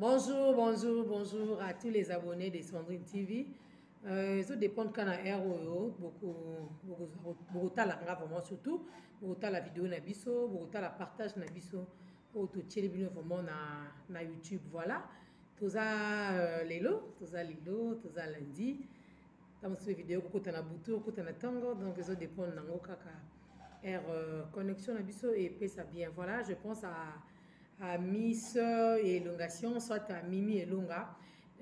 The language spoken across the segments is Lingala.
Bonjour, bonjour, bonjour à tous les abonnés de Sandrine TV. Euh, ça dépend quand la heure oyo beaucoup beaucoup beaucoup ta la nga vraiment surtout beaucoup ta la vidéo na biso beaucoup ta la partage na biso oyo totieli bino vraiment na na YouTube voilà toza euh, lelo toza lelo toza lundi ntango mosusu video kokota na butu okota na ntongo donc ezo dépendre nango kaka air euh, connexion na biso epesa bien voilà je pense à, à miss elongation soit à mimi elonga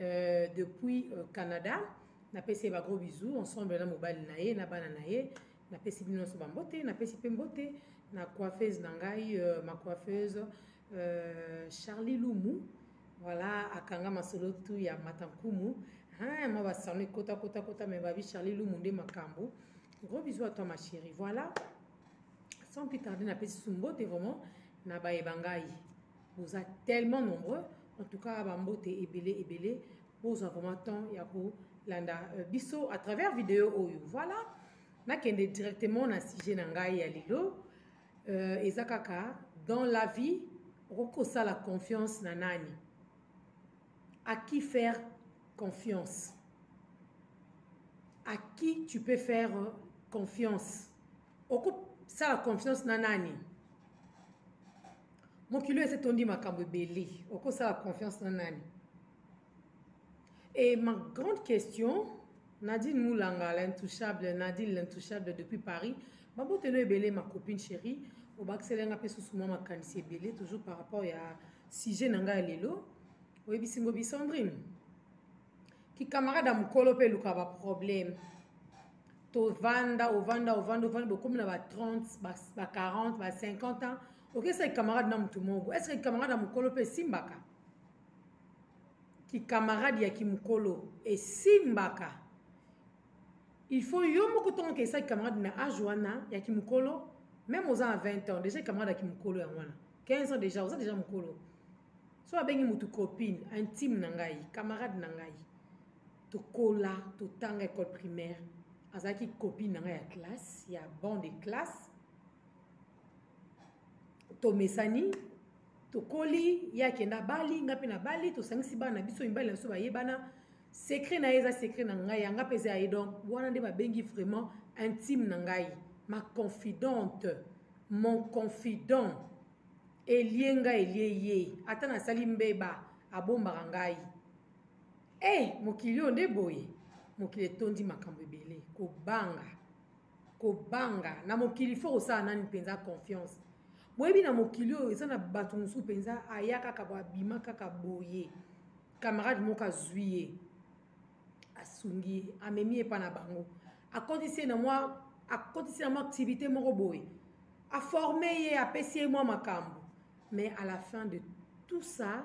euh, depuis euh, canada napesi ye bagros bisou ensemble na mobali na ye na bana na ye napesi bino nyonso bambote napesi mpe mbote na coiffeuse na ngai euh, ma coiffeuse euh, charlie lumu voilà akanga masolo tu ya matankumu ma basano ekota kota kota me babi charlie lumu nde makambo gros bisous à toi ma chérie voilà sans plus tarder napesi su mbote vraiment na baye bangai boza tellement nombreux en tout cas bambote ebele ebele bozwa vraiment temps ya kolanda euh, biso à travers video oyo voilà nakende directement na sujet na ngai ya lelo euh, eza kaka dans la vie okoki kosala confiance na nani à qui faire confiance à qui tu peux faire euh, confiance okosala confiance na nani mokili oyo esi etondi makambo ebele okosala confiance na nani et ma grande question nadine mulanga l'intouchable nadine l'intouchable depuis paris babotelo ebele ma copine chérie obakiseli nga mpe susu mwa makanisi ebele toujours par rapport ya sujet na ngai ya lelo oyebisi ngo bisandrine kikamarade ya mokolo mpe eluka baproblème tovanda ovanda ovanda ovanda bokomi na ba 30 ba 40 ba 50 ans okesa kikamarade na motu moko estce kikamarade ya mokolo mpe esimbaka kikamarade ya kimokolo esimbaka il faut yo moko ntongo okesa kikamarade na age wana ya kimokolo meme oza na 20 ans déjà kikamarade ya kimokolo yango wana 15 ans déjà oza déjà mokolo so abengi mutu copine intime na ngai camarade na ngai tokola totanga école primaire azalaki copine na ngai ya classe ya bon de classe tomesani tokoli ye akenda bali ngai mpe na bali tosangisi bana na biso mibali na biso bayebana secret na ye eza secret na ngai yanga mpe eza ya ye donc wana nde babengi vraiment intime na ngai ma confidente mon confident elie nga elie ye ata nasali mbeba abombaka ngai e eh, mokili oyo nde boye mokili etondi makambo ebele kobanga kobanga na mokili fo kosala nani mpenza confiance boyebi na mokili oyo eza na bato mosusu mpenza aya kaka boabima kaka boye camarade moko azwi ye asungi ye amemi ye epa na bango akotisi ye na mwa akotisi na mwa activité moko boye aforme ye apesi ye mwa makambo mais à la fin de tout ça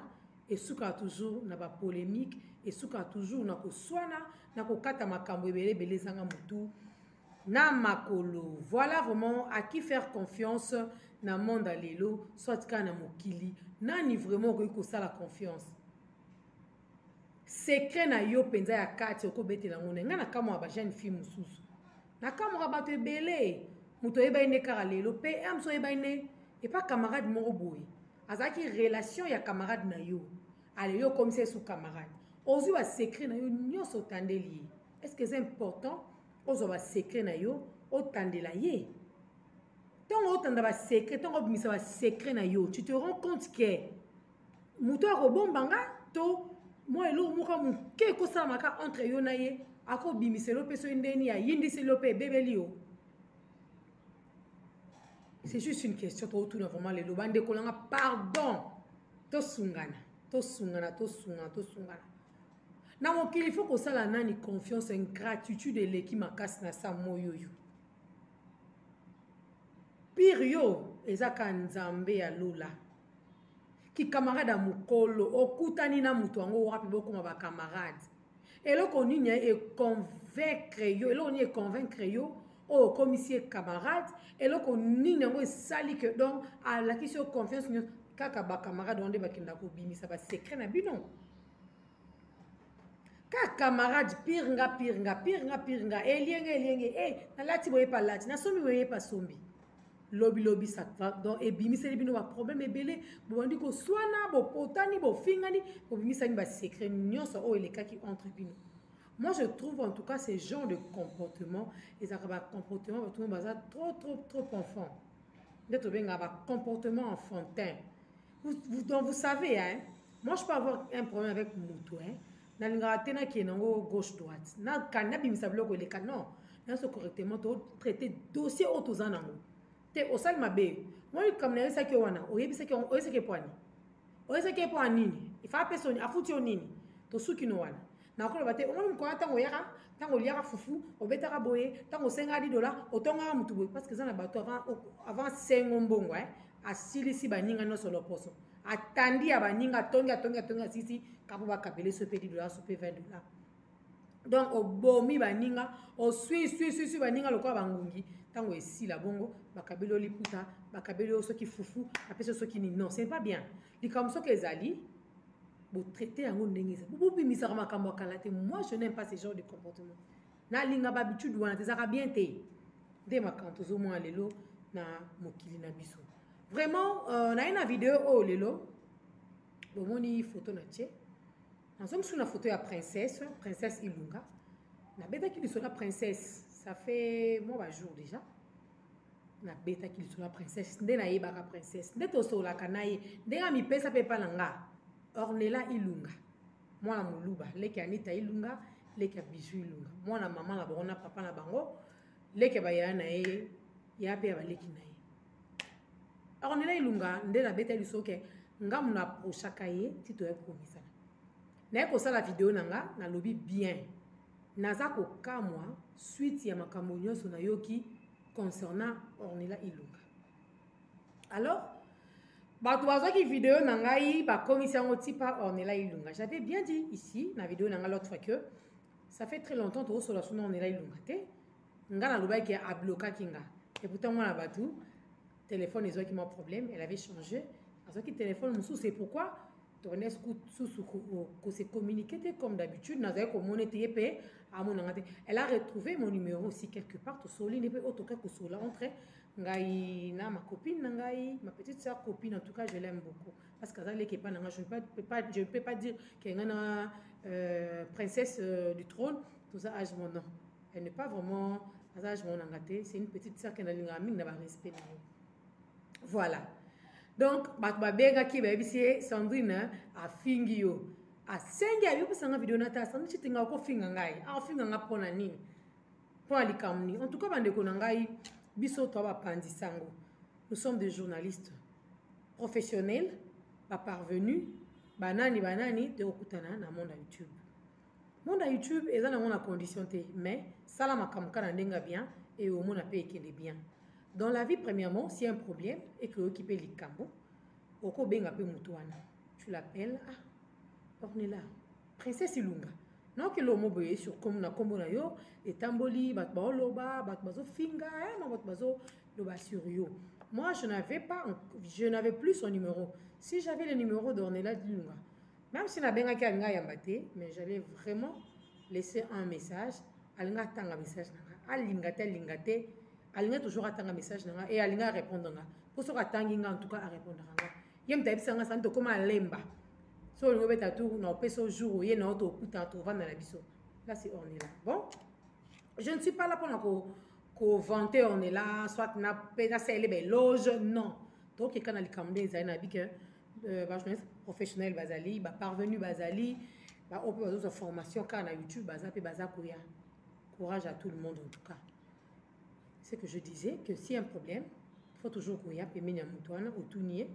esukaka toujours na bapolémique esukaka toujours na koswana na kokata makambo ebele ebele ezanga motu na makolo voilà vraiment à qui faire confiance na monde ya lelo soit kaka na mokili nani vraiment okoki kosala confiance secret na yo mpenza ya kati okobetela yango na ngai nakamwaka bajeune fille mosusu nakamwaka bato ebele moto oyebaki nde kaka lelo pm so oyebaki nde epa camarade moko boye azalaki relation ya camarade na yo ale yo okomisa esu camarade ozwi basecret na yo nyonso otandeli ye est ce que eza important ozwa basecret na yo otandela ye ntango otanda basecret ntango obimisa basecret na yo tu te rends compte que moto ya kobomba nga to mwa eloko moko moke ekosalama ka entre yo na ye akobimisa elo mpe soki ndeni ayindisi elo mpe ebebeli yo c'est juste une question totuna vraiment lelo bandeko nanga pardon tosungana tosungana tosungana tosungana na mokili fo kosala nani confiance ingratitude eleki makasi na sa moi oyo pire yo eza ka nzambe ya lola kikamarade ya mokolo okutani na moto yango wapi bokoma bakamarade eloko nini econvaincre yo eloko nini econvaincre yo oyo oh, okomisi ye camarade eloko nini yango esali ke donc alakisi yo confiance nyonso kaka bacamarade wana nde bakenda kobimisa basecret na bino ka camarade pire nga pire nga pire nga pire nga elienge eh, elienge e eh, nalati boye pa lati nasombi boye pa sombi lobilobi donc ebimiseli bino baproblème ebele bobandi koswana bopotani bofingani bobimisani basecret nyonso oyo elekaki entre bino moi je trouve en tout cas ce genre de comportement ezalaka bacomportement bato mo baza trop trop trop enfant nde tobengaka bacomportement enfantin Vous, vous, donc vous savez, hein, moi je peux avoir un problème avec moto. Hein. nalingaka te nakende yango gauche droite nabimisa biloko eleka non nyonso correctement totraite dossier oyo toza nango te osali mabe moi likambo nayebisaki yo wana oyebisaki yango oyebisaki epo ani oyebisaki epo ya nini ifa apesa afuti yo nini tosuki no wana nakoloba te omoni mokolo ntango oyaka ntango oliaka fufu obetaka boye ntango osengaka didola otongaka motu boye parce que eza na bato avant sengo mbongo eh? asilisi baninga nyonso loposo atandi ya baninga atongi atongi atongi asisi kapo bakapele so mpe didola so mpe 20 dola donc obomi baninga oswiswiswiswi baninga lokola bangungi ntango esila bongo bakabeli yo liputa bakabeli yo soki fufu apesi yo soki nini non ce n'est pas bien likambo soki ezali botraite yango ndenge eza bobimisaka makambo ya kala te moi je n'aime pas ce genre de comportement nalinga babitude wana te ezaka bien te nde makambo tozomona lelo na mokili na biso vraiment euh, naye na video oyo oh, lelo bomoni foto na tie nazo mosusu na foto ya princesse princesse ilunga nabetaki liso na princesse ça fait mwa bajour déjà nabetaki lisolo ya princesse nde nayebaka princesse nde tosololaka na ye ndenge amipesa mpe epa na nga ornela ilunga mwana moluba leki anita ilunga leki ya bizu ilunga mwana mama na bango na papa na bango leki ya bayaya na ye ya mpe ya baleki na ye ornela ilunga nde nabetaki lisolo ke ngamu na aprochaka ye ti toyaki komisana naye kosala video na nga nalobi bien naza kokamwa suite ya makambo nyonso nayoki concernant ornela ilunga alors bato bazwaki video na ngai bakomisi yango tipa ornela ilunga j'avais bien dit ici na video na ngai l'autre fois que ça fait très longtemps tokosola suna ornela ilunga te nga nalobaki ablokaki nga epoutant mwana bato telefone ezwaki mwa problème elle avait changé azwaki telefone mosusu c'est pourquoi tournais susu ko se communiquer te comme d'habitude nazali komona ete ye mpe amonanga te elle a retrouvé mon numéro aussi quelque part tosoli nde mpe oyo tokai kosola entre ngai na ma copine na ngai ma petite soeur copine en tout cas je l'aime beaucoup parce que aza leki epai na ngai je ne peux pas, je ne peux pas dire ke ngai na euh, princesse euh, du trône toza age mon non elle n'est pas vraiment aza age mon nanga te c'est une petite soeur ke nalingaka mingi na barespect na yo voilà donc bato babengaki bayebisi ye sandrine afingi yo asengi ayebisa nga video nata sandrine citinga okofinga ngai akofinga nga mpo na nini mpo na likambo nini en tout cas bandeko na ngai biso to bapanzi sango nous sommes des journalistes professionnels baparvenus banani banani tokokutana na monde ya youtube monde ya youtube eza nango na condition te mais sala makambo kaka na ndenge ya bien e omona mpe ekende bien dans la vie premièrement si un problème eke oyoki mpe likambo okobenga mpe motu wana tu l'appelle ah ornela princesse ilunga nayoki lomo boye sur na nkombo na yo etamboli bato baoloba bato bazofinga eh, ma bato bazoloba sur yo moi je n'avais pas je n'avais plus son numéro si j'avais le numéro d'ornela dilunga Même si nabengaki alinga yamba te, mais j'allais vraiment laisser un message. Alinga atanga message na nga. Alinga te, alinga te. Alinga toujours atanga message na nga. Et alinga répondre nga. Pour soka tangi nga, en tout cas, à répondre nga. Yem tabisa nga, santo koma lemba. So olingo beta tour, na opeso jour, oye na oto okuta, tovanda na biso. Là, c'est orné là. Bon? je ne suis pas là mpona kovante on est là soit mpe nasalele baeloge non tokeka na likambo nde ezali na bike euh, bajournaliste professionnel bazali baparvenu bazali baoyo mpe bazozwa formation kaka na youtube baza mpe baza koya courage à tout le monde en tout cas ce que je disais que si un problème faut toujours koya pembeni ya moto wana otuni ye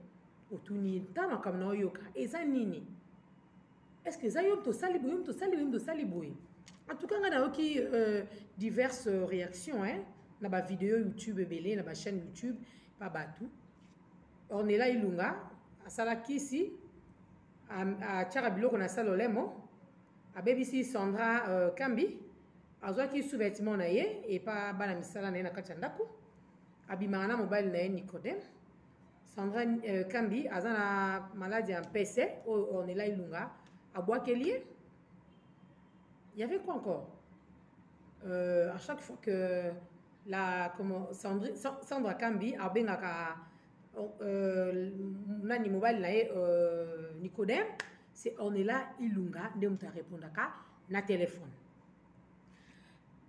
otuni ye ntango makambo na oyoka eza nini est ce que eza yo moto osali boye yo moto osali boye yo moto osali boye en tout cas ngai nayoki euh, diverses euh, réactions hein, na bavideo youtube ebele na bachaîne youtube pa bato ornela ilunga asala kisi atiaka biloko na sala olemo abebisi sandra euh, kambi azwaki sous-vêtement na ye epa bana misala na ye na kati ya ndako abimaka na mobali na ye nicodème Sandra euh, Kambi aza na malade ya mpese oyo oh, Ornella Ilunga abwakeli ye. Il y avait quoi encore euh, À chaque fois que la comment Sandra, Sandra Kambi abengaka euh, nani mobali na ye euh, Nicodème, c'est Ornella Ilunga nde moto arepondaka na telefone.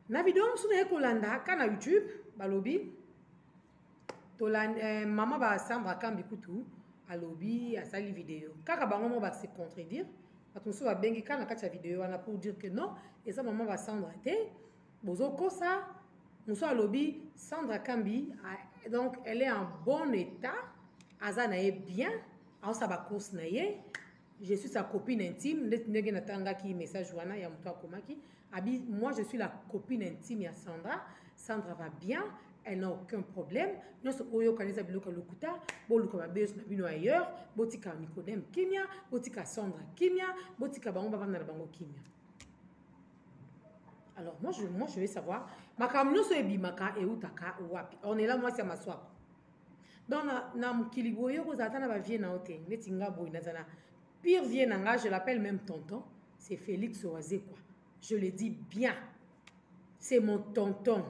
Na video mosusu naye kolanda ka na YouTube balobi tolandi eh, mama basambra kambi kutu alobi asali video kaka bango mo base contredire bato mosusu babengi kaka na kati ya video wana pour dire que non eza mama basandra te bozokosa mosusu alobi sandra kambi donc elle est en bon état aza na ye bien aosa bacourse na ye je suis sa copine intime ndeti ndenge natangaki message wana ya moto akomaki abi moi je suis la copine intime ya sandra sandra va bien elle n'a aucun problème nyonso oyo okanisa biloko ya lokuta boluka babes na bino ailleurs botika nicodème kimia botika sandra kimia botika bango bavanda na bango kimia alors moi je, moi je vais savoir makambo nyonso ebimaka eutaka wapi ornela mwasi ya maswako donc na, na mokili boye yo kozala ata na bavie na yo te neti nga boye naza na pire vie na nga je l'appelle même tonton c'est félix wazekwa je le dis bien c'est mon tonton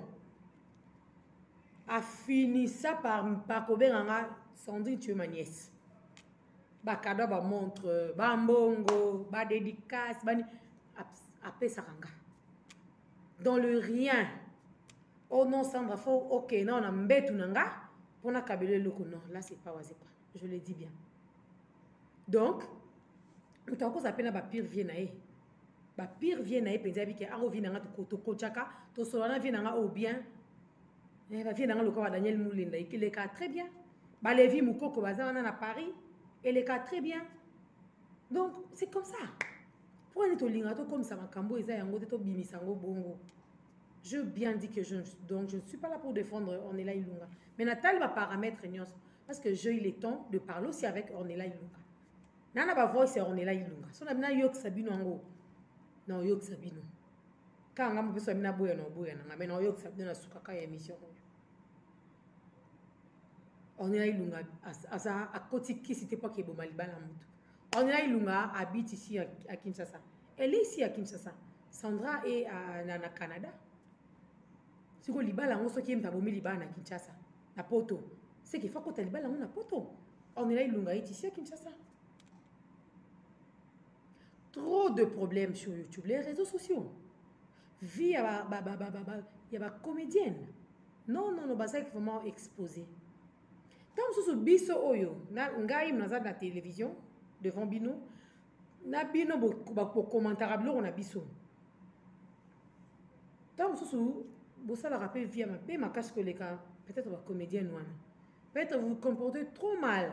afinisa par, par kobenga nga sandrine tu es ma nièce bakado bamontre bambongo badédicace bani apesaka nga dans le rien oh non sandra fo okei nao na mbetu na nga mpo nakabela eloko non là c'est pas wazepa je le dis bien donc moto akozala mpe na bapire vie na ye bapire vie na ye mpenza yebike ango vie na nga tokotyaka tosolola na vie na nga au bien eh, bavie na nga lokola daniel molenda ekeleka très bien balevi mokoko baza wana na paris eleka très bien donc c'est comme ça mpo wani tolingaka tokomisa makambo eza yango te tobimisa yango bongo Je bien dit que je, donc je ne suis pas là pour défendre Ornella Ilunga. Mais Nathalie va paramètre Nyos. Parce que j'ai eu le temps de parler aussi avec Ornella Ilunga. Nana ba voice c'est Ornella Ilunga. Son abina yok sabino ango. Non, yok sabino. Quand on a besoin de boya na boya na mais non yok sabino na suka ka émission. Ornella Ilunga asa akoti kisi te pas ke bomali bala mutu. Ornella Ilunga habite ici à, à Kinshasa. Elle est ici à Kinshasa. Sandra est à, na, na Canada. sikoyo libala yango soki ye moto abomi libala na kinshasa na poto seke fa kota libala yango na poto ornela ilunga ye tisi ya kinshasa trop de problèmes sur youtube les réseaux sociaux vie ya bacomédienne ba, ba, ba, ba, ba, non non non bazalaki vraiment exposé ntango mosusu biso oyo na ngai naza na télévision devant bino na bino bokomantaka biloko na biso ntango mosusu bosalaka mpe via mabe makasi koleka peut-être bacomédienne wana peut-être vous comportez trop mal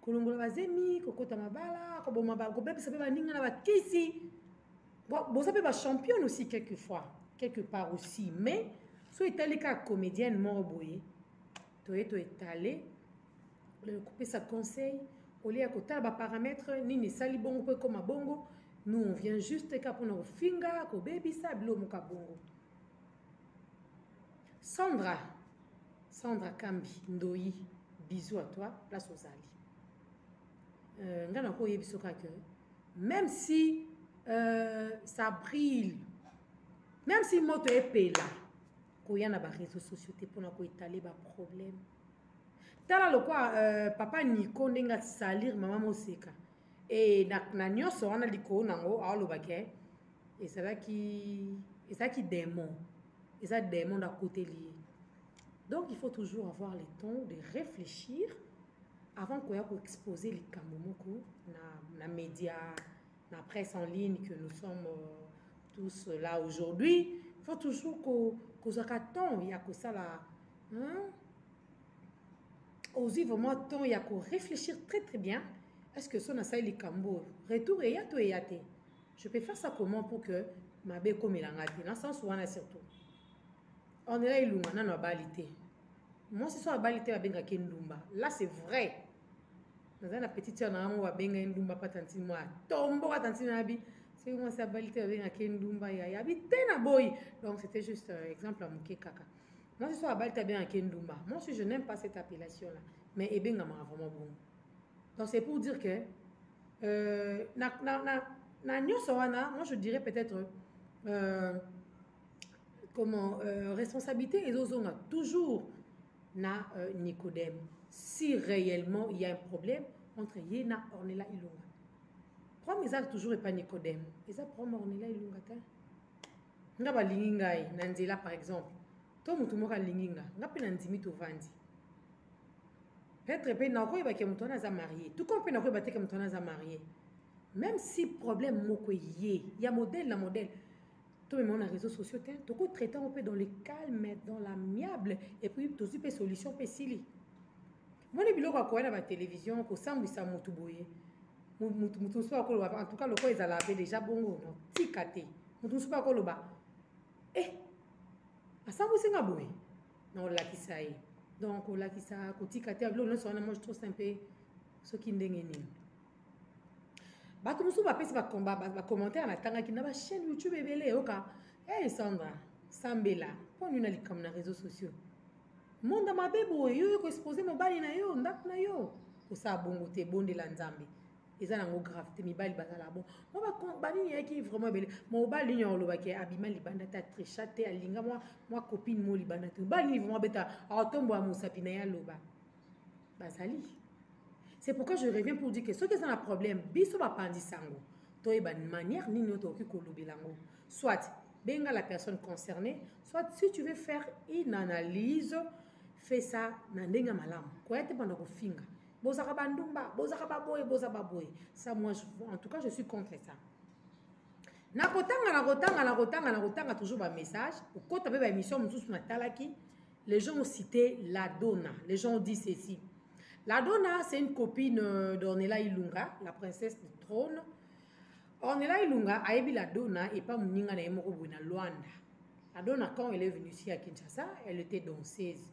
kolongola bazemi kokota mabala koboma kobebisa mpe baninga na bakisi boza mpe bachampion aussi quelque fois quelque part aussi mais so etali kaka comédienne moko boye toye toetale kopesa conseil olie ya kotala baparametre nini esali bongo mpo ekoma bongo nous on vient juste kaka mpona kofinga kobebisa bilo moka bongo Sandra, Sandra Kambi, Ndoyi, bisous à toi, place aux Ali. Euh, nga na ko yebiso ka que même si euh, ça brille, même si moto est pela, koya na ba réseaux sociaux te pona ko étaler ba problème. Tala lokwa euh, papa Nico ndenga salir maman Moseka. Et na, na nyoso wana likolo nango aoloba ke ezalaki ezalaki demon eza demon nakoteli ye donc il faut toujours avoir le temps de réfléchir avant koya koexpose likambo moko na, na média na presse en ligne que nous sommes euh, tous là aujourd'hui il faut toujours kozwaka temps ya kosala hein? ozwi vraiment temps ya koréfléchir très très bien est ce que so nasali likambo oyo retour eya to eya te je peux faire ça comment pour que mabe ekomela ngai te na sens wana surtout ornela elunga nano abali te mwasi so abali te babengaki ndumba là c'est vrai nazali na petite sœur na yango babengaki ndumba mpa tantine mwa tomboka tantine nabi soki mwasi abali te babengaki ndumba ya yabi te na boyi donc c'était juste euh, exemple ya moke kaka mwasi so abali te abengaki ndumba moi si je n'aime pas cette appellation là mais ebengamaka vraiment bongo donc c'est pour dire que euh, na, na, na, na nyonso wana moi je dirais peut-être euh, comment euh, responsabilité ezozonga toujours na euh, nicodème si réellement il y a un problème entre ye na ornela ilunga problème eza toujours epa nicodème eza problème ornela ilunga te nga balingi ngai na nzela par exemple to motu moko alingi nga nga mpe na ndimi tovandi Peut-être pe nakoyeba ke moto wana aza marie. Tout comme pe nakoyeba te ke moto wana aza marie. Même si problème moko ye, ya modèle na modèle, tomema na réseaux sociaux te, toko traiter yango pe dans le calme, dans l'amiable et puis tozwi pe solution pe esili. Moni biloko ya koya na ba télévision, kosambwisa motu boye. Motu mosusu akoloba, en tout cas lokola ezala pe déjà bongo, non, tika te. Motu mosusu akoloba, eh, asambwisi nga boye. na olakisa ye donc olakisa kotika te biloko nyonso wana moi je trouve ça mpe soki ndenge nini bato mosusu bapesi bacommentaire natangaki na bachaîne youtube ebele eyoka hey sandra sambela mpo nini na likambo na réseau sociaux monda mabe boye yo yo koexpose mobali na yo ndako na yo kosala bongo te ebondela nzambe eza nango grave te mibali bazala bon mwa banini yaki vraiment ebele mobali nini akolobaki abima libanda te atricha te alinga mwa mwa copine mo libanda te mobali nini vraiment abeta akotombola mosapi na ye aloba bazali c'est pourquoi je reviens pour dire que soki eza na problème biso bapanzi sango toyeba manière nini oyo tokoki kolobela yango soit benga la personne concernée soit si tu veux faire une analyse fais ça na ndenge ya malamu koya te banda kofinga bozaka bandumba bozaka baboye boza baboye ça moi je, en tout cas je suis contre ça nakotanga nakotanga nakotanga nakotanga toujours bamessage okota mpe baémission mosusu natalaki les gens ont cité la dona les gens ont dit ceci la dona c'est une copine euh, d'ornela ilunga la princesse du trône ornela ilunga ayebi la dona epa moninga na ye moko boye na luanda la dona quand elle est venue ici à kinshasa elle était danseuse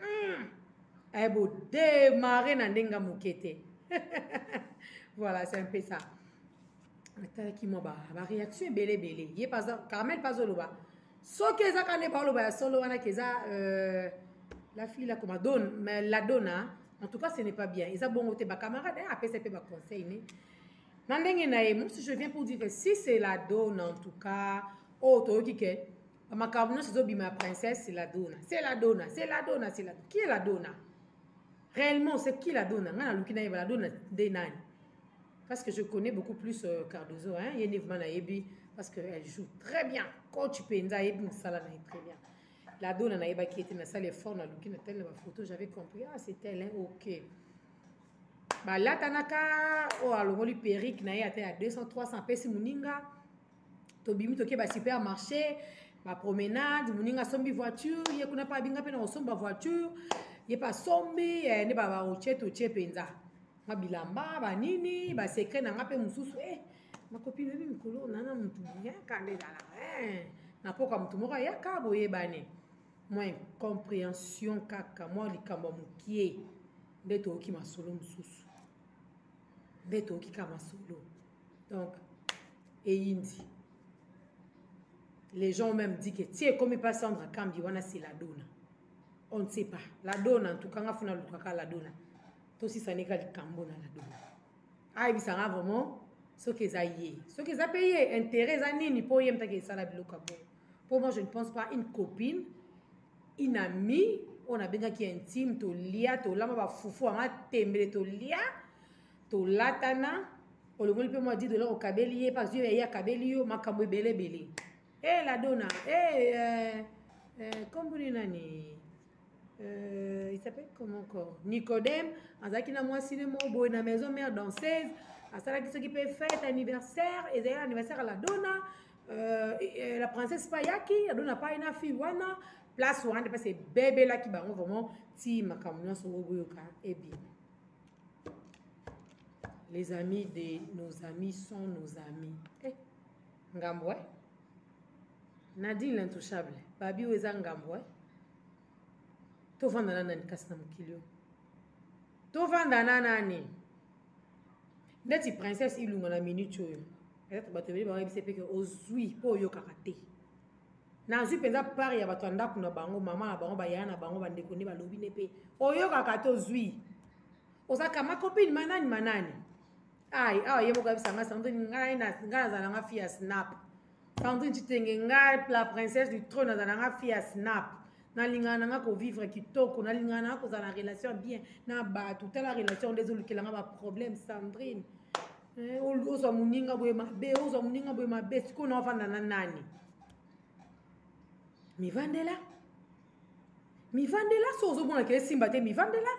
mm. eh, bodemare na ndenge moke te voilà c'est un peu ça atalaki mwa baréaction ebele ebele ye carmel mpe azoloba soki eza ka nde baoloba ya solo wana keza euh, la fille la koma don mais la dona en tout cas ce n'est pas bien eza bongo te bacamarade eh, apesa mpe baconseil ne na ndenge na ye mosusu je viens pour dire que si c'est la dona en tout cas oyo oh, toyoki ke bamakambo nyonso ezobima ya princesse c'est la dona c'est la dona c'est la dona c'est la qui est la dona réellement c'est qui la dona ngai naluki nayeba la dona nde nani parce que je connais beaucoup plus euh, cardozo hein? ye nde vraimen nayebi parce que elle joue très bien coach mpenza ayebi mosala na ye très bien la dona nayebaki ete nasali effort naluki na tele na bafoto j'avais compris ah c'est tel hein? ok balatanaka oyo oh, alongoli perike na ye ata ya 200 300 apesi moninga tobimi toke ba supermarché ba promenade moninga asombi voiture ye kuna mpe abinga mpe na kosomba voiture ye mpe asombi eh, nde baotie totie mpenza nga bilamba banini basekret na nga mpe mosusu e eh, makopi loyebi mikolo nana motu boyaka nde ezala eh, nakoka motu moko ayaka boyebani mwa incomprehension kaka mwa likambo ya mokie nde toyoki masolo mosusu nde toyoki ka masolo donc eyindi les gens même dit que ti ekomi mpa sandra kambi wana se la dona on ne sait pas la dona ntuka nga funa lukaka la dona tosisani ka likambo na la dona ayebisa nga vraiment soki eza ye soki eza mpe ye intérêt eza nini mpo ye mtaki esala biloko ya bongo mpo moi je ne pense pas une copine une amie oyo nabengaki intime tolia tolamba bafufu yanga tembele tolia tolatana olongoli mpe mwa 10 dola okabeli ye mpe azwi yo yaye akabeli yo makambo ebele ebele e eh, ladona e eh, e eh, eh, kombuni nani euh, il s'appelle comment encore nicodème azalaki na mwasi ne moko boye na maison mère danseuse asalaki soki mpe fête anniversaire ezali anniversaire ya ladona euh, euh, la princesse mpe ayaki ladona mpe ayi na fille wana place wana nde mpasi ebebelaki bango vraiment ti makambo nyonso oyo boyoka ebima les amis de nos amis sont nos amis eh, ngambo eh? nadine l'intouchable babi oyo eza ngambo eh? tovanda na nani kasi na mokili oyo tovanda na nani ndeti princesse ilunga na minute oyo peut-être bato ebele bayebisa mpe ke ozwi mpo oyokaka te nazwi mpenza pare ya bato ya ndako na bango mama na bango bayaya na bango bandeko nde balobi nde mpe oyokaka te ozwi oza kama copine manani manani ai awa ye moko ayebisa ngai sandrine ngai nazala nga fi ya snap sandrine citenge ngai la princesse du trône nazala nga fi ya snap nalingaka na nga kovivre kitoko nalingaka na nga kozala na relation bien na bato tala relation nde ezolukela nga baproblème sandrine eh, ozwa moninga boye mabe ozwa moninga boye mabe sikoyo na ofanda na nani mivandela mivandela so ozomona ke esimba te mivandela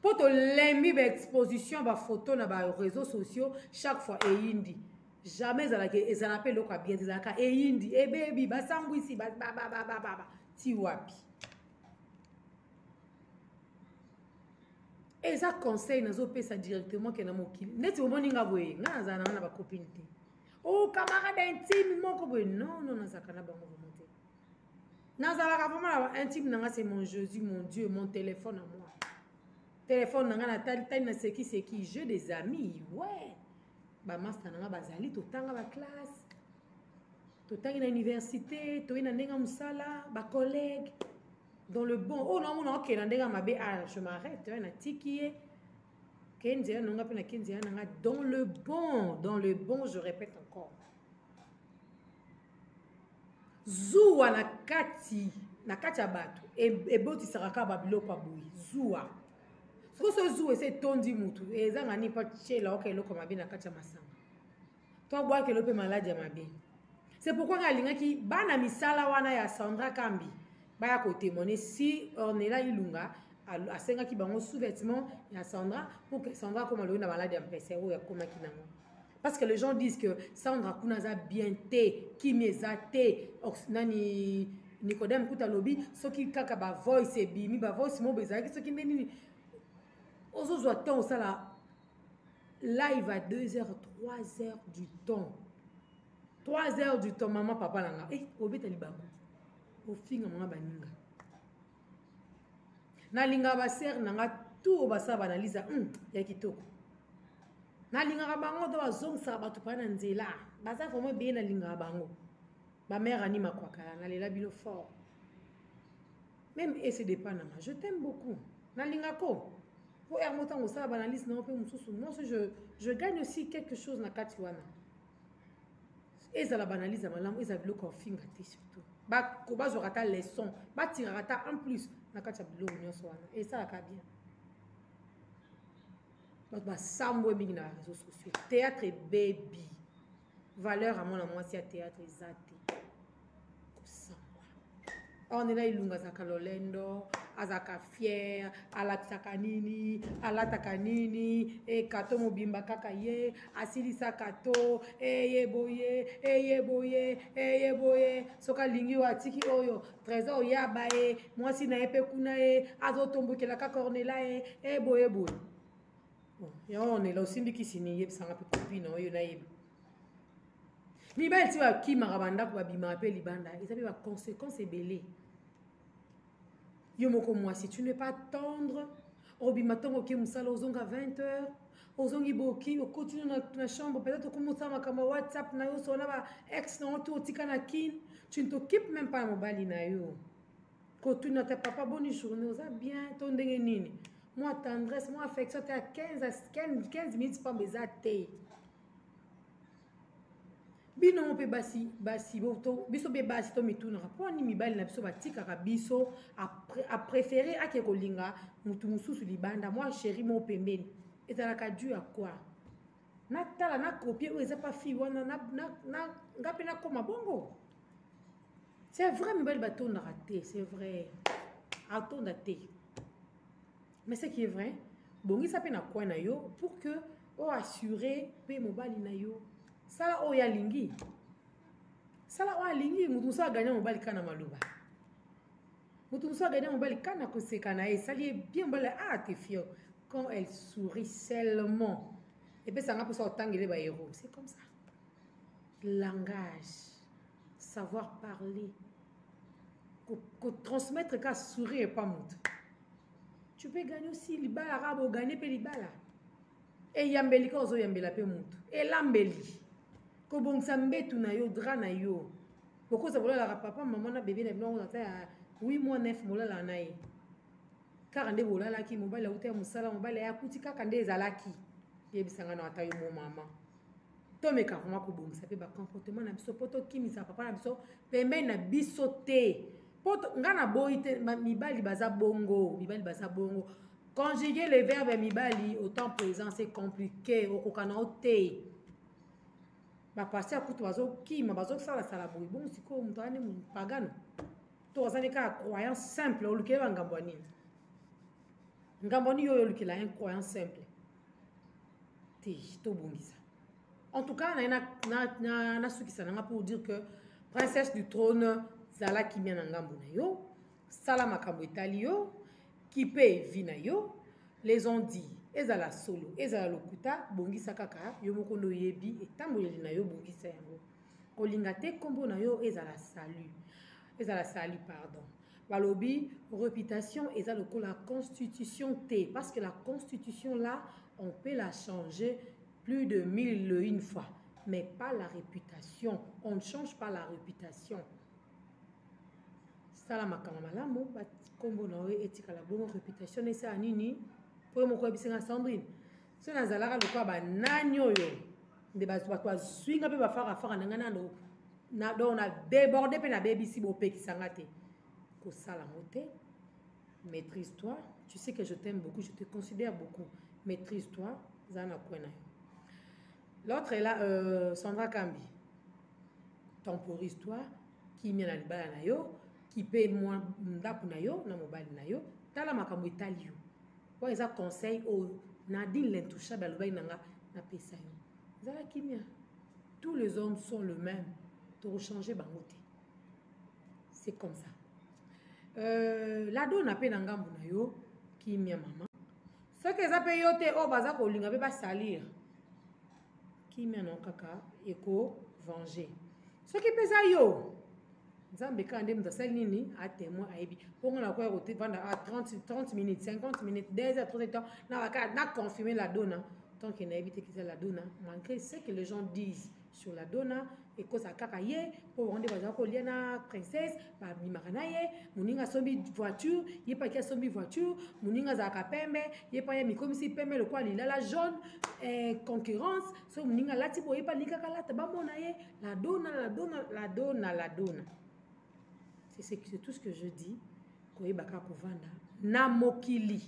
mpo tolembi baexposition bafoto na bareseau sociaux chaque fois eyindi jamais ezalaka ezala mpe eloko ya bien ezalaka eyindi ebebi basambwisi bababababa ti wapi eza conseil nazopesa directement ke na mokili ndeti omoni nga boye nga nazala nanga na bacopine te o oh, camarade intime moko boye non non nazalaka na bango vraimen te nazalaka vraimen na baintime na nga c'est mon jésus mon dieu mon téléphone à moi téléphone na nga natalitali na sekiseki jeu des amis ouais bamasta na nga bazali totanga baklasse totangi na université toyei na ndenge ya mosala bacollègue dans le bon oyo oh, naomona okei na ndenge ya mabe ah je m'arrête natiki ye kei nzela nanga mpe nakei nzela nanga dans le bon dans le bon je répète encore zuwa na kati na kati ya bato e, ebotisaka kaka babiloko ya boye zuwa soki so zuwa esi etondi motu eh, ezanga nini mpo atyela oka eloko mabe na kati ya masanga to abwaki elo mpe maladi ya mabe se pourkui ngai alingaki bana misala wana ya sandra kambi baya kotemone si ornela ilunga asengaki bango sous-vêtement ya sandra pour que sandra akoma loyi na maladi ya mpese oyo akomaki nango parce que les gens disent que sandra kuna aza bien te kimi eza te nani nicodème kuta alobi soki kaka bavoice ebimi bavoice mobo ezalaki soki nde nini ozozwa temps osala live à 2 heures 3 heures du temps 3 heures du temps mama papa na nga eh, obeta libaku ofinga mwa baninga nalingaka basere na nga tour basala baanalyse ya mm, ya kitoko nalingaka bango to bazongisaka bato mpaa na nzela baza vraimen beye nalingaka bango bamare ani makwakala nalela bino fort meme ese depa na ma je t'aime beaucoup nalingako mpo yango ntango osala baanalyse na yo mpe mosusu moi je, je gagne aussi quelque chose na kati wana ezala banalyse ya malamu ezala biloko ya finga te surtout bazwaka ata leçon batiraka ata en plus na kati ya biloko nyonso wana esalaka bien bato basambwe mingi na réseau sociaux théâtre ebebi valeur ya mwana mwasi ya théâtre eza te kosambwa ornela ilunga azalaka lolendo azalaka fiere alatisaka nini alataka nini ekato mobimba kaka ye asilisaka to eye boye eye boye eye boye soki alingi oyo atiki oyo trésor yaba ye mwasi na ye mpe kuna ye azotombokela kaka ornela ye eboye boye yango ornela osimbikisi nini yebisanga mpe kopina oyo nayebi mibali ti bakimaka bandako babimaka mpe libanda eza mpe baconséquence ebele yo moko mwasi tu ne pas tendre obima ntongo oke mosala ozonga 20 heures ozongi boki okoti no na chambre peut-être okomi osala makambo ya whatsapp na yo sona ba ex na yo to otika na kin tu ne t'occupe même pas ya mobali na yo kotuna ta papa boni journée oza bien to ndenge nini mwa tendresse mwa affection te ya 15 minutes pamba eza te bino mpe basi basi biso mpe basi tomitunaka mpo ani mibali na biso batikaka biso apréféré ake kolinga motu mosusu libanda mwa chéri mo pembeni ezalaka du ya koi natala na kopie oyo eza pa fille wana nga mpe nakoma bongo c'est vrai mibali batondaka te c'est vrai atonda te mais ce qui est vrai bongisa mpe na coin na yo pour que oassure mpe mobali na yo sala oyo alingi sala oyo alingi moto mosusu aganya mobali kaka na maloba moto mosusu aganya mobali kaka na koseka na ye esali ye bien mobali ah te fio quand elle sourit seulement epesanga mposa otangele bahéros c'est comme ça langage savoir parler kotransmettre ko ka sourire epa moto tu peux gagner aussi libala kaka bogane mpe libala eyambeli kaka ozoyambela mpe motu elambeli kobongisa mbetu na yo dra na yo bokoza bolalaka papa mama na bebe na bino yango ata ya 8 mois 9 bolalaka na ye kaka nde bolalaki mobali auta ya mosala mobali akuti kaka nde ezalaki yebisanga na ata yo mo mama tomeka vraimen kobongisa mpe bacomportement na biso mpo tokimisa papa na biso pembeni na biso te mpo ngai naboyi te mibali baza bongo mibali baza bongo conjuguer le verbe mibali autant présent c'est compliqué okokana o te bapasi ya kutu bazokima bazosalasala boye bongo sikoyo moto ane pagano to azali kaka croyance simple olukeli bangambo ya nini ngambo nini oyo olukela ye croyance simple te tobongisa en tout cas nasukisa na nga pour dire que princesse du trône zala kimia na ngambo na yo sala makambo etali yo kipe vi na yo les ont dit ezala solo ezala lokuta bongisa kaka yo moko nde oyebi etamboleli na yo bongisa yango kolinga te nkombo na yo ezala salut ezala sali pardon balobi reputation eza lokola constitution te parce que la constitution là on peut la changer plus de 1000 une fois mais pas la réputation on ne change pas la réputation sala makambo malamu nkombo na yo etikala bongo reputation esala nini mpo yo moko oyebisi nga sandrine so nazalaka lokola banani oyo nde bato bazwi nga mpe bafarafara na ngai nano donc na déborde mpe nabebisi bopekisa nga te kosala yango te maîtrise toi tu sais que je t'aime beaucoup je te considère beaucoup maîtrise toi zala na kwe na yo l'autre est là euh, sandra kambi temporise toi kimia na libala na yo kipe mwa ndako na yo na mobali na yo tala makambo etali yo oyo eza conseil oyo nadine l'intouchable alobaki na nga napesa yo zala kimia tous les hommes sont le même tokochange bango te c'est comme ça euh, ladona mpe na ngambo na yo kimia mama soki eza mpe yo te oyo baza kolinga mpe basalire kimia na yo kaka ekovenger soki mpe eza yo nzambe kaka nde moto asali nini atemoin ayebi mpo nga nakoya kovanda a 30 minutes 50 minutes 2 heures 30 temps nakaka na confirme la dona tant que nayebi te kiza la dona malgré ce que les gens disent sur la dona ekozala kaka ye mpo bango nde bazala kolia na princesse babimaka na ye moninga asombi voiture ye paki asombi voiture moninga azalaka pembe ye pa ye mikomisi pembe lokola lilala jaune eh, concurrence soki moninga alati boye pa likaka alata bamona ye La dona, la dona, la dona, la dona. C'est tout ce que je dis. koyebaka kovanda na mokili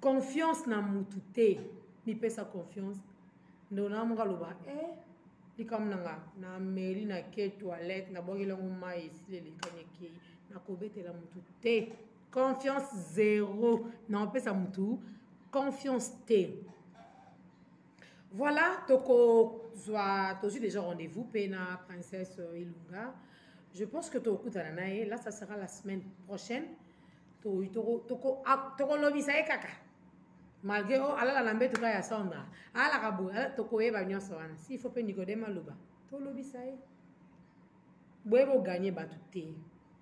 confiance na mutu te mipesa confiance ndo na moka loba e eh, likambo na nga na meli na ke toilette nabwakeli yango mai esili elekani ekei nakobetela mutu te confiance zero na opesa mutu confiance te Voilà, toko zwa tozi déjà rendez-vous pe na princesse euh, Ilunga. Je pense que tokutana na ye là ça sera la semaine prochaine. To toko toko ah, toko lobisa ye kaka. Malgré oh alala na mbetu ya Sandra. Ala kabu, ala toko yeba nyonso wana. Si il faut pe Nicodème aloba. To lobisa ye. Boye bo gagner batu te.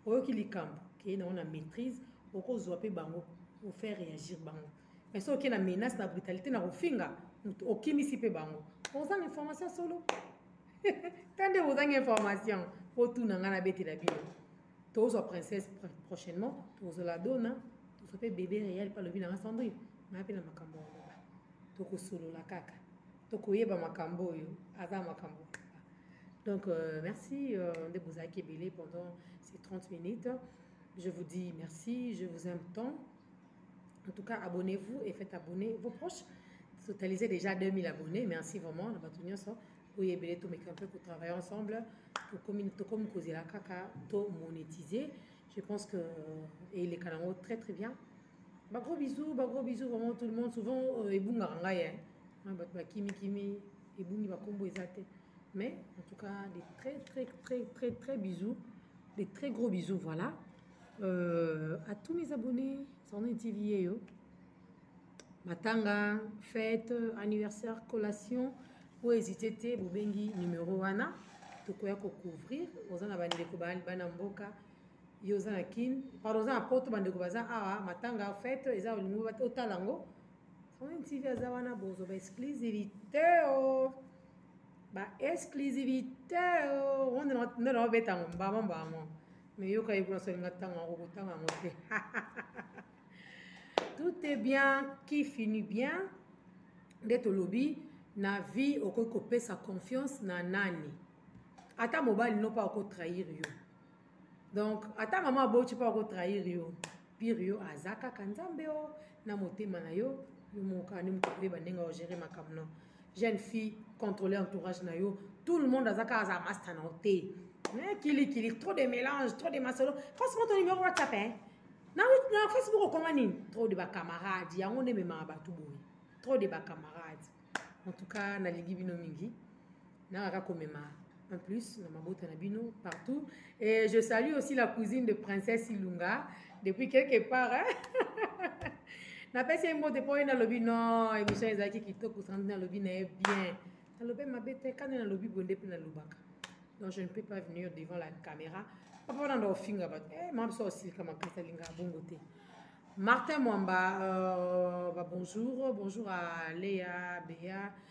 Oyoki likambo, ke na ona maîtrise, okozwa pe bango, vous faire réagir bango. mais soki oke na menace na brutalité na kofinga moto okimisi mpe bango ozanga information solo ta nde ozanga information otuna ngai nabetela bino tozwa princesse prochainement tozwala dona tozwa mpe bebe real mpe alobi nanga sandrine ngai mpe na makambo ya loba tokosolola kaka tokoyeba makambo oyo aza makambo donc euh, merci euh, nde bozalaki ebele pendant ces 30 minutes je vous dis merci je vous aime tant en tout cas abonnez vous et faites abonner vos proches totalisez déjà 2000 abonnés merci vraiment na bato nyonso oyo ebele tomeka mpe kotravaille ensemble tokomi kozela kaka to monétiser je pense que euh, eleka nango très très bien ba gros bisous ba gros bisous vraiment tout le monde souvent euh, ebungaka ngai hein. ah, bato bakimikimi ebungi bakombo eza te mais en tout cas des très très très très très bisous des très gros bisous voilà euh, à tous mes abonnés Sandrine TV yeyo matanga fête anniversaire collation oyo ezite te bobengi numero wana tokoya kocouvrir oza na bandeko bana mboka yo oza na kin pardon oza na poto bandeko baza awa matanga fete eza olingi otala yango soin tv aza wana bozo baexclusivité o oh. baexclusivité o oh. onde nde naobeta yango mbamambamo mais yoka ye kuna soki nga tanga okotanga yango te tout est bien qui finit bien nde tolobi na vie okoki kopesa confiance na nani ata mobali no mpo akotrahir yo donc ata mama aboti mpo akotrahir yo pire yo aza kaka nzambe o na motema na yo yo mokani mokoyeba ndenge ogere makambo no jeune fille contrôler entourage na yo tout le monde aza kaka aza masta na yo te eh, kilikili trop de mélange trop de masolo franchement to numéro whatsapp hein na, na facebook okoma nini trop de bacamarade yango nde ememaka bato boye trop de bacamarade en tout cas nalingi bino mingi nayaka komema en plus na mabota na bino partout et je salue aussi la cousine de princesse ilunga depuis quelque part hein? napesi ye mbote mpo ye nalobi non émission ezalaki kitoko sandi nalobi na ye bien nalobi mabe te kani nalobi boye nde mpe nalobaka donc je ne peux pas venir devant la caméra papa wana nda ofinga bato eh, mama biso osilika makasi alingaka bongo te martin mwamba euh, ba bonjour bonjour à lea bea